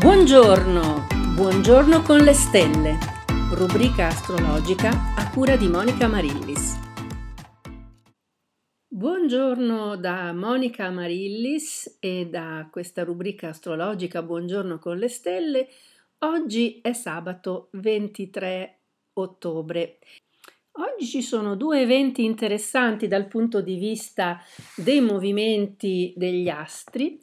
Buongiorno, buongiorno con le stelle, rubrica astrologica a cura di Monica Marillis. Buongiorno da Monica Marillis e da questa rubrica astrologica Buongiorno con le stelle. Oggi è sabato 23 ottobre. Oggi ci sono due eventi interessanti dal punto di vista dei movimenti degli astri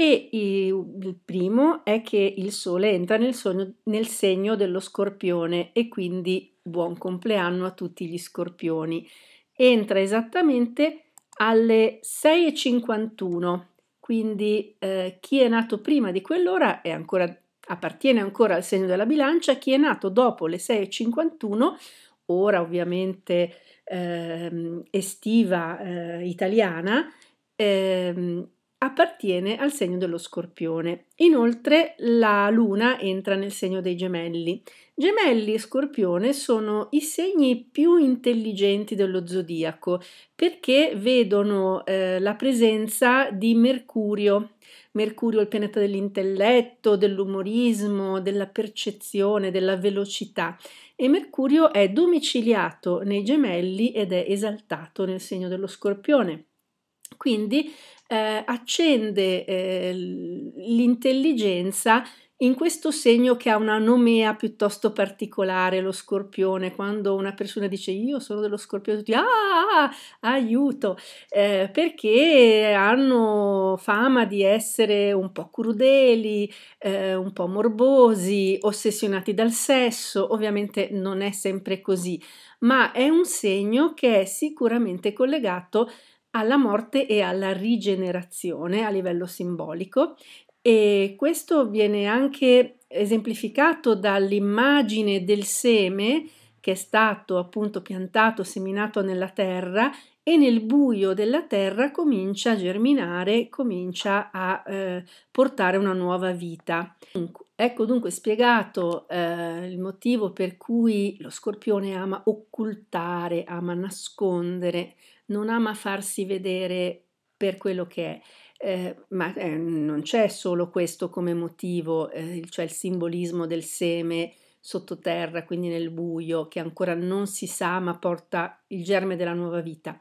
e il primo è che il Sole entra nel, sogno, nel segno dello Scorpione e quindi buon compleanno a tutti gli Scorpioni. Entra esattamente alle 6.51, quindi eh, chi è nato prima di quell'ora ancora, appartiene ancora al segno della bilancia, chi è nato dopo le 6.51, ora ovviamente eh, estiva eh, italiana, eh, appartiene al segno dello scorpione. Inoltre la luna entra nel segno dei gemelli. Gemelli e scorpione sono i segni più intelligenti dello zodiaco perché vedono eh, la presenza di Mercurio. Mercurio è il pianeta dell'intelletto, dell'umorismo, della percezione, della velocità e Mercurio è domiciliato nei gemelli ed è esaltato nel segno dello scorpione. Quindi eh, accende eh, l'intelligenza in questo segno che ha una nomea piuttosto particolare, lo scorpione, quando una persona dice io sono dello scorpione, tutti ah, aiuto, eh, perché hanno fama di essere un po' crudeli, eh, un po' morbosi, ossessionati dal sesso, ovviamente non è sempre così, ma è un segno che è sicuramente collegato alla morte e alla rigenerazione a livello simbolico e questo viene anche esemplificato dall'immagine del seme che è stato appunto piantato, seminato nella terra e nel buio della terra comincia a germinare, comincia a eh, portare una nuova vita. Ecco dunque spiegato eh, il motivo per cui lo scorpione ama occultare, ama nascondere, non ama farsi vedere per quello che è. Eh, ma eh, non c'è solo questo come motivo, eh, cioè il simbolismo del seme sottoterra, quindi nel buio, che ancora non si sa, ma porta il germe della nuova vita.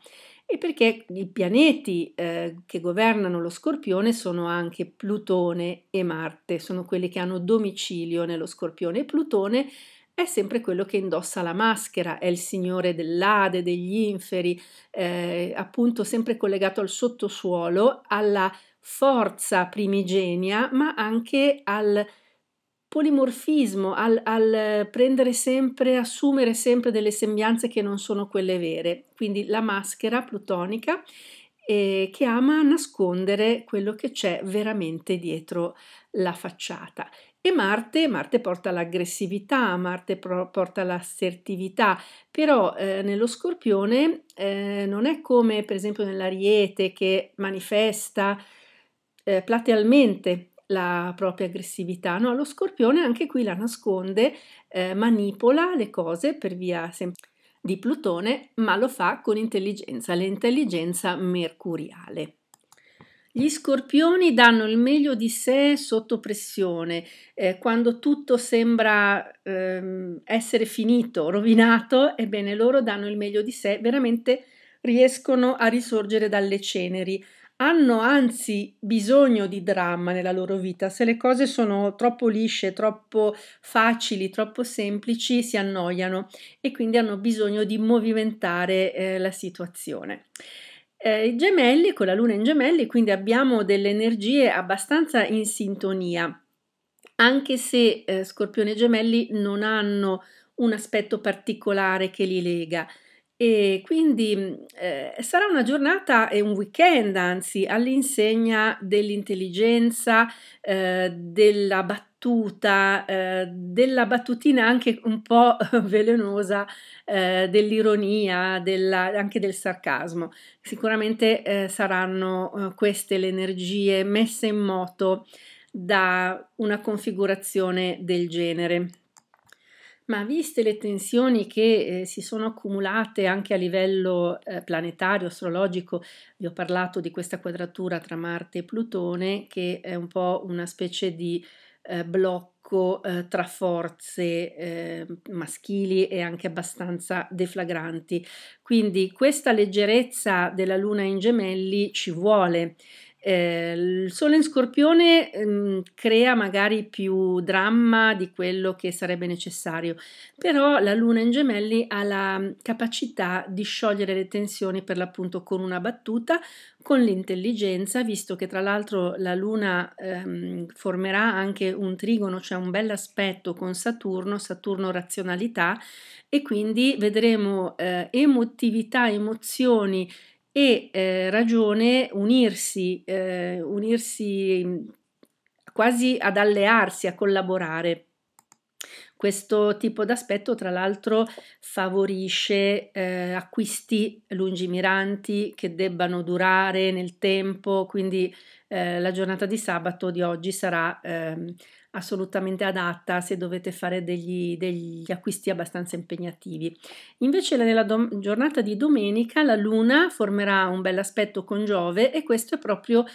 E perché i pianeti eh, che governano lo scorpione sono anche Plutone e Marte, sono quelli che hanno domicilio nello scorpione. E Plutone è sempre quello che indossa la maschera, è il signore dell'Ade, degli inferi, eh, appunto sempre collegato al sottosuolo, alla forza primigenia, ma anche al polimorfismo, al, al, prendere sempre, assumere sempre delle sembianze che non sono quelle vere. Quindi la maschera plutonica eh, che ama nascondere quello che c'è veramente dietro la facciata. E Marte, Marte porta l'aggressività, Marte pro, porta l'assertività, però eh, nello scorpione eh, non è come per esempio nell'ariete che manifesta eh, platealmente la propria aggressività, no, lo scorpione anche qui la nasconde, eh, manipola le cose per via di Plutone, ma lo fa con intelligenza, l'intelligenza mercuriale. Gli scorpioni danno il meglio di sé sotto pressione, eh, quando tutto sembra ehm, essere finito, rovinato, ebbene loro danno il meglio di sé, veramente riescono a risorgere dalle ceneri. Hanno anzi bisogno di dramma nella loro vita. Se le cose sono troppo lisce, troppo facili, troppo semplici, si annoiano e quindi hanno bisogno di movimentare eh, la situazione. Eh, I gemelli, con la luna in gemelli, quindi abbiamo delle energie abbastanza in sintonia, anche se eh, Scorpione e Gemelli non hanno un aspetto particolare che li lega. E quindi eh, sarà una giornata e un weekend, anzi, all'insegna dell'intelligenza, eh, della battuta, eh, della battutina anche un po' velenosa, eh, dell'ironia, della, anche del sarcasmo. Sicuramente eh, saranno eh, queste le energie messe in moto da una configurazione del genere ma viste le tensioni che eh, si sono accumulate anche a livello eh, planetario, astrologico, vi ho parlato di questa quadratura tra Marte e Plutone, che è un po' una specie di eh, blocco eh, tra forze eh, maschili e anche abbastanza deflagranti. Quindi questa leggerezza della luna in gemelli ci vuole. Eh, il sole in scorpione ehm, crea magari più dramma di quello che sarebbe necessario, però la luna in gemelli ha la capacità di sciogliere le tensioni per l'appunto con una battuta, con l'intelligenza, visto che tra l'altro la luna ehm, formerà anche un trigono, cioè un bel aspetto con Saturno, Saturno razionalità, e quindi vedremo eh, emotività, emozioni e eh, ragione unirsi, eh, unirsi quasi ad allearsi, a collaborare. Questo tipo d'aspetto, tra l'altro, favorisce eh, acquisti lungimiranti che debbano durare nel tempo, quindi eh, la giornata di sabato di oggi sarà eh, assolutamente adatta se dovete fare degli, degli acquisti abbastanza impegnativi. Invece nella dom- giornata di domenica la luna formerà un bel aspetto con Giove e questo è proprio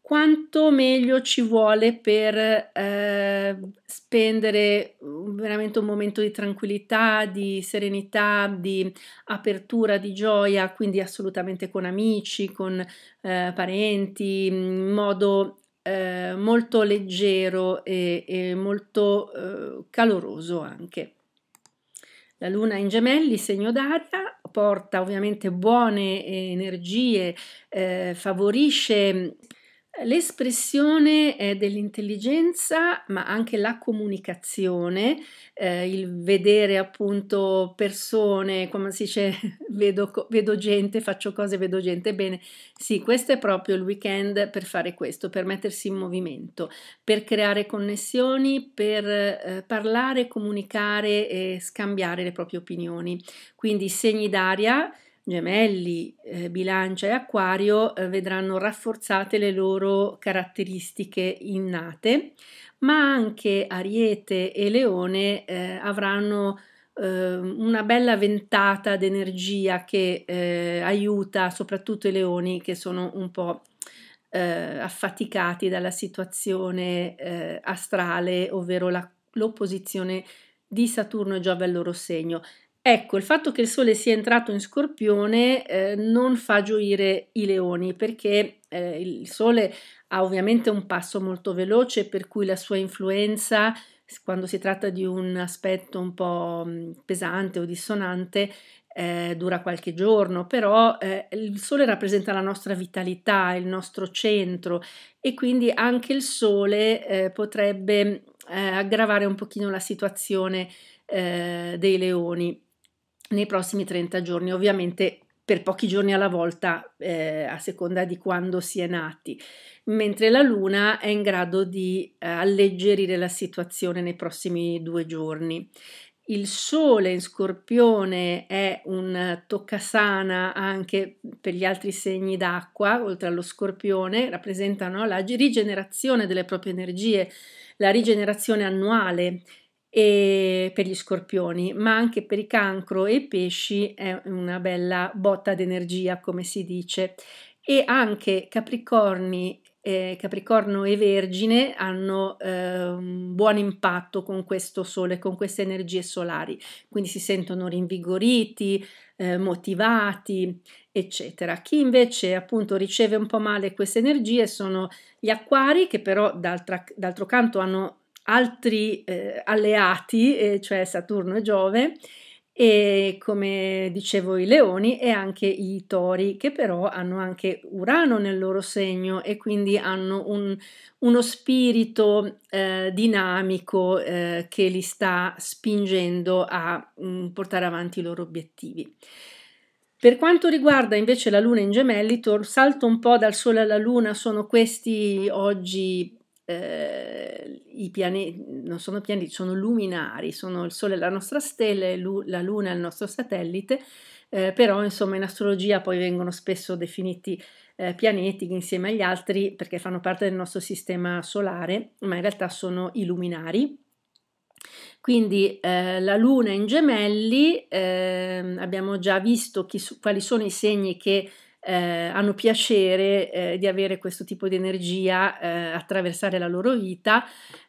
quanto meglio ci vuole per eh, spendere veramente un momento di tranquillità, di serenità, di apertura, di gioia, quindi assolutamente con amici, con eh, parenti, in modo eh, molto leggero e, e molto eh, caloroso anche. La luna in gemelli, segno d'aria, porta ovviamente buone energie, eh, favorisce L'espressione è dell'intelligenza, ma anche la comunicazione, eh, il vedere appunto persone, come si dice, vedo, vedo, gente, faccio cose, vedo gente. Bene, sì, questo è proprio il weekend per fare questo, per mettersi in movimento, per creare connessioni, per eh, parlare, comunicare e scambiare le proprie opinioni. Quindi segni d'aria gemelli, eh, bilancia e acquario eh, vedranno rafforzate le loro caratteristiche innate, ma anche ariete e leone eh, avranno eh, una bella ventata d'energia che eh, aiuta soprattutto i leoni che sono un po' eh, affaticati dalla situazione astrale, ovvero l'opposizione di Saturno e Giove al loro segno. Ecco, il fatto che il Sole sia entrato in Scorpione eh, non fa gioire i leoni perché eh, il Sole ha ovviamente un passo molto veloce per cui la sua influenza quando si tratta di un aspetto un po' mm, pesante o dissonante eh, dura qualche giorno, però eh, il Sole rappresenta la nostra vitalità, il nostro centro e quindi anche il Sole eh, potrebbe eh, aggravare un pochino la situazione eh, dei leoni nei prossimi 30 giorni, ovviamente per pochi giorni alla volta eh, a seconda di quando si è nati, mentre la Luna è in grado di eh, alleggerire la situazione nei prossimi due giorni. Il Sole in Scorpione è un toccasana anche per gli altri segni d'acqua, oltre allo Scorpione, rappresentano la rigenerazione delle proprie energie, la rigenerazione annuale e per gli scorpioni, ma anche per i cancro e i pesci è una bella botta d'energia, come si dice. E anche Capricorni, eh, Capricorno e Vergine hanno eh, un buon impatto con questo sole, con queste energie solari, quindi si sentono rinvigoriti, eh, motivati, eccetera. Chi invece appunto riceve un po' male queste energie sono gli acquari che però d'altro canto hanno altri eh, alleati, eh, cioè Saturno e Giove, e come dicevo i leoni e anche i tori, che però hanno anche Urano nel loro segno e quindi hanno un, uno spirito eh, dinamico eh, che li sta spingendo a mh, mm, portare avanti i loro obiettivi. Per quanto riguarda invece la Luna in gemelli, salto un po' dal Sole alla Luna, sono questi oggi eh, i pianeti, non sono pianeti, sono luminari, sono il Sole la nostra stella e la Luna il nostro satellite, eh, però insomma in astrologia poi vengono spesso definiti eh, pianeti insieme agli altri perché fanno parte del nostro sistema solare, ma in realtà sono i luminari. Quindi eh, la Luna in gemelli, ehm, abbiamo già visto chi, quali sono i segni che eh, hanno piacere eh, di avere questo tipo di energia eh, attraversare la loro vita,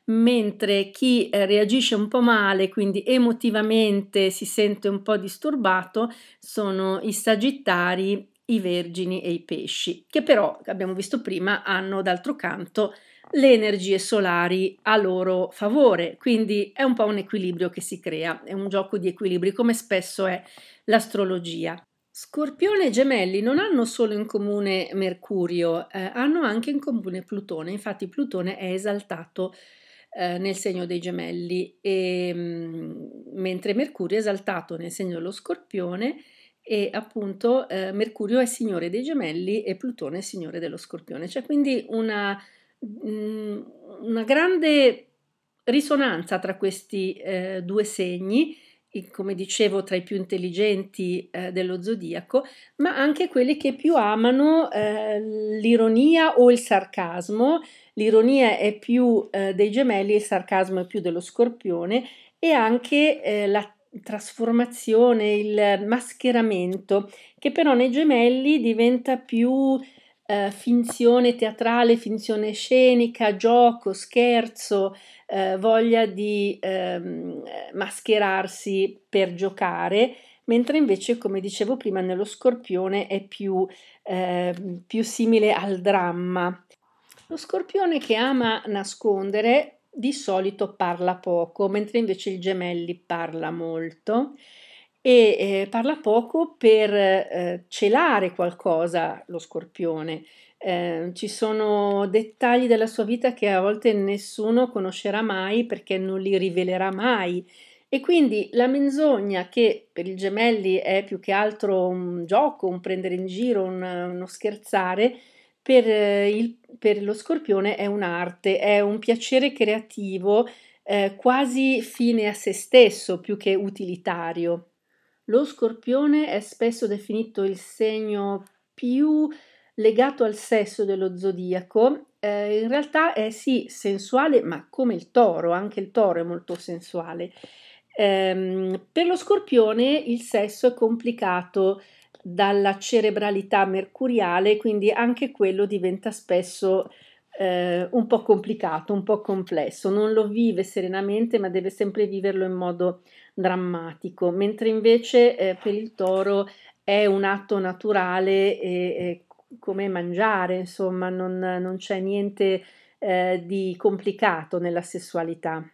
mentre chi eh, reagisce un po' male, quindi emotivamente si sente un po' disturbato, sono i sagittari, i vergini e i pesci, che però, abbiamo visto prima, hanno d'altro canto le energie solari a loro favore, quindi è un po' un equilibrio che si crea, è un gioco di equilibri come spesso è l'astrologia. Scorpione e Gemelli non hanno solo in comune Mercurio, eh, hanno anche in comune Plutone, infatti Plutone è esaltato eh, nel segno dei Gemelli, e, mh, mm, mentre Mercurio è esaltato nel segno dello Scorpione e appunto eh, Mercurio è signore dei Gemelli e Plutone è signore dello Scorpione. C'è quindi una Mm, una grande risonanza tra questi eh, due segni, come dicevo, tra i più intelligenti eh, dello zodiaco, ma anche quelli che più amano eh, l'ironia o il sarcasmo. L'ironia è più eh, dei gemelli, il sarcasmo è più dello scorpione e anche eh, la trasformazione, il mascheramento, che però nei gemelli diventa più eh, finzione teatrale, finzione scenica, gioco, scherzo, eh, voglia di ehm, mascherarsi per giocare, mentre invece, come dicevo prima, nello scorpione è più, eh, più simile al dramma. Lo scorpione che ama nascondere di solito parla poco, mentre invece il gemelli parla molto e eh, parla poco per eh, celare qualcosa lo scorpione. Eh, ci sono dettagli della sua vita che a volte nessuno conoscerà mai perché non li rivelerà mai. E quindi la menzogna, che per i gemelli è più che altro un gioco, un prendere in giro, un, uno scherzare, per, eh, il, per, lo scorpione è un'arte, è un piacere creativo, eh, quasi fine a se stesso più che utilitario. Lo scorpione è spesso definito il segno più legato al sesso dello zodiaco. Eh, in realtà è sì sensuale, ma come il toro, anche il toro è molto sensuale. Eh, per lo scorpione il sesso è complicato dalla cerebralità mercuriale, quindi anche quello diventa spesso eh, un po' complicato, un po' complesso. Non lo vive serenamente, ma deve sempre viverlo in modo drammatico, mentre invece eh, per il toro è un atto naturale e, e come mangiare, insomma, non, non c'è niente eh, di complicato nella sessualità.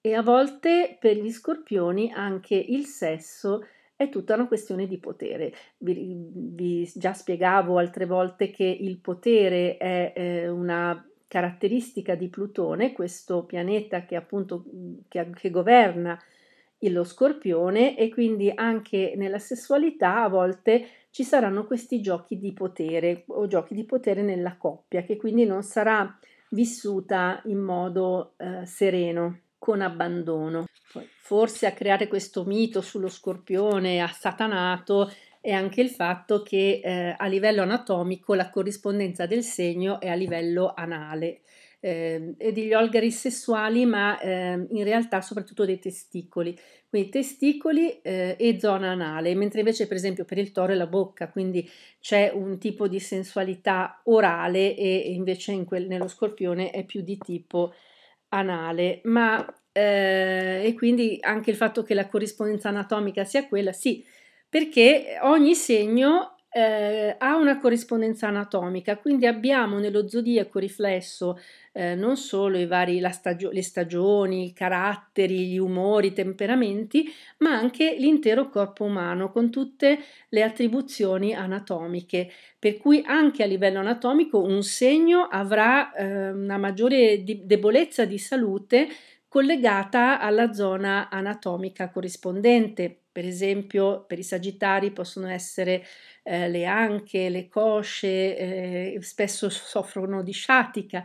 E a volte per gli scorpioni anche il sesso è tutta una questione di potere. Vi, vi già spiegavo altre volte che il potere è eh, una caratteristica di Plutone, questo pianeta che appunto che, che governa lo scorpione e quindi anche nella sessualità a volte ci saranno questi giochi di potere o giochi di potere nella coppia che quindi non sarà vissuta in modo eh, sereno, con abbandono. Forse a creare questo mito sullo scorpione assatanato è anche il fatto che eh, a livello anatomico la corrispondenza del segno è a livello anale eh, e degli organi sessuali, ma eh, in realtà soprattutto dei testicoli, quindi testicoli eh, e zona anale, mentre invece per esempio per il toro è la bocca, quindi c'è un tipo di sensualità orale e invece quel, nello scorpione è più di tipo anale, ma eh, e quindi anche il fatto che la corrispondenza anatomica sia quella, sì, perché ogni segno eh, ha una corrispondenza anatomica, quindi abbiamo nello zodiaco riflesso eh, non solo vari, stagio- le stagioni, i caratteri, gli umori, i temperamenti, ma anche l'intero corpo umano con tutte le attribuzioni anatomiche, per cui anche a livello anatomico un segno avrà eh, una maggiore debolezza di salute collegata alla zona anatomica corrispondente. Per esempio, per i sagittari possono essere eh, le anche, le cosce, eh, spesso soffrono di sciatica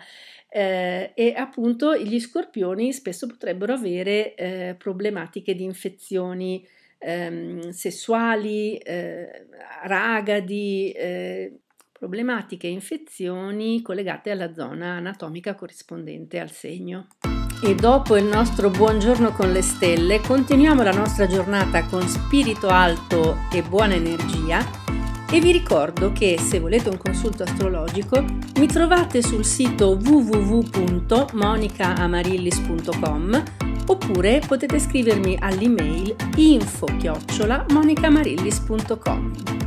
eh, e appunto gli scorpioni spesso potrebbero avere eh, problematiche di infezioni ehm, sessuali, eh, ragadi, eh, problematiche e infezioni collegate alla zona anatomica corrispondente al segno. E dopo il nostro buongiorno con le stelle, continuiamo la nostra giornata con spirito alto e buona energia E vi ricordo che se volete un consulto astrologico mi trovate sul sito www.monicaamarillis.com oppure potete scrivermi all'email info-monicamarillis.com.